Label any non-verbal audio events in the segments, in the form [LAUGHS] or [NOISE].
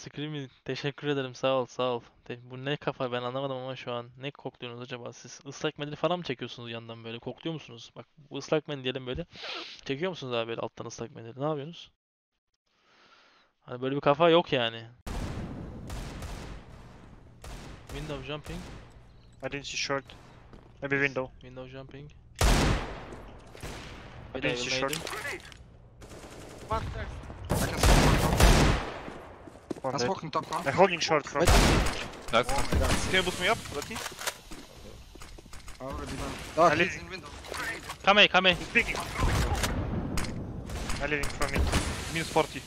Screamy teşekkür ederim sağ ol sağ ol. Te- bu ne kafa ben anlamadım ama şu an. Ne kokluyorsunuz acaba siz? Islak mendil falan mı çekiyorsunuz yandan böyle? Kokluyor musunuz? Bak bu ıslak mendil diyelim böyle. Çekiyor musunuz abi böyle alttan ıslak mendil? Ne yapıyorsunuz? Hani böyle bir kafa yok yani. Window jumping, I didn't see short. Maybe window. window jumping. I Bir de didn't see short. evleneydim. One third. One I'm dead. smoking top now. I'm holding short from. Nice. Oh. Can you boost me up, Lucky? I already done. Oh, Ah, I he's live- in window. Come here, come here. He's peeking. I'm leaving from it. Minus 40.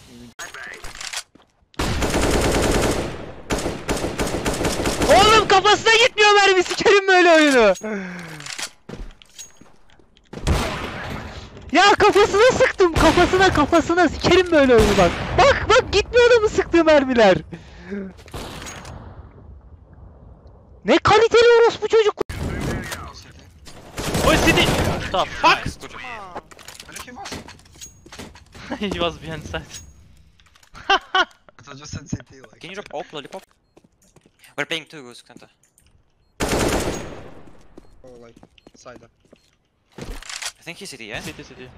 Oğlum kafasına gitmiyor mermi sikerim böyle oyunu. Ya kafasına sıktım kafasına kafasına sikerim böyle oyunu bak. Bak bak gitmiyor adamın sıktığı mermiler. Ne kaliteli orospu çocuk. Oh, city! The fuck? [LAUGHS] He was? Behind side. [LAUGHS] I just said CT like. Can you drop op lollipop? We're playing two goose, Kenta. Oh, like side. I think he's city, yeah? City, city.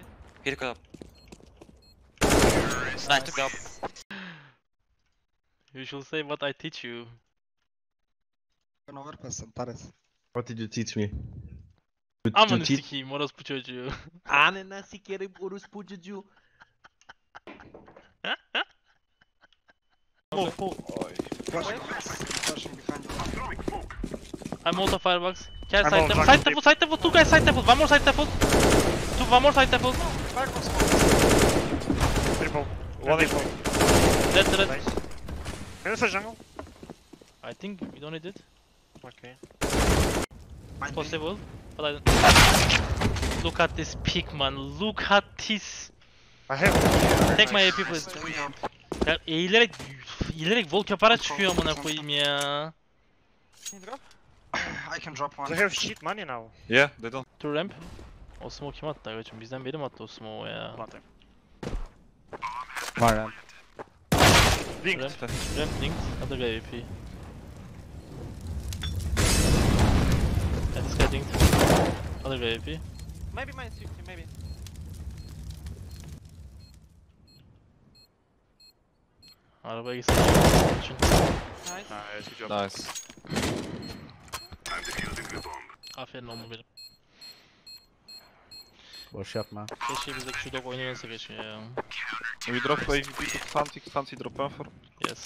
He took it up. Nice, took it up. You should say what I teach you. Can overpass and What did you teach me? You- Amına you teach- sikeyim orospu çocuğu. Anına sikerim orospu çocuğu. Move. Flashing, flashing behind you. I'm out of firebox. Can side all table, side table, side table, two guys side table, one more side table. Two, one more side table. Triple. One info. Dead, dead. Nice. Can you jungle? I think we don't need it. Okay. Might be. Possible. But I don't. Look at this pick man. Look at this. I have. Take my AP please. Ya eğilerek eğilerek vol kapara çıkıyor amına koyayım ya. I can drop one. They have shit money now. Yeah, they don't. Two ramp. O smoke kim attı? Bizden biri mi attı o smoke'u ya? One lan. Linked. Ramp, ramp linked. Other guy AP. Yeah, this guy linked. Other guy AP. Maybe minus 50 maybe. Arabaya gitsin. Nice. Nice, good job. Nice. Aferin oğlum benim. Boş yapma. Keşke biz de şu dog oynayabilsek keşke ya. We drop AVP to Fancy, Fancy drop Panther. Yes.